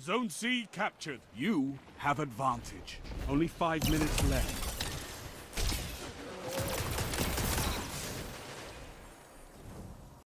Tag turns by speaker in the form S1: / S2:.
S1: Zone C captured. You have advantage. Only five minutes left.